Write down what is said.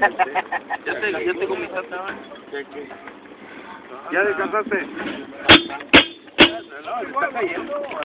ya te, ya te comiste ¿Ya descansaste? No, está cayendo.